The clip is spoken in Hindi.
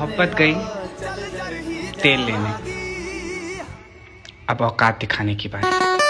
मोहब्बत गई तेल लेने। अब औकात दिखाने की बात।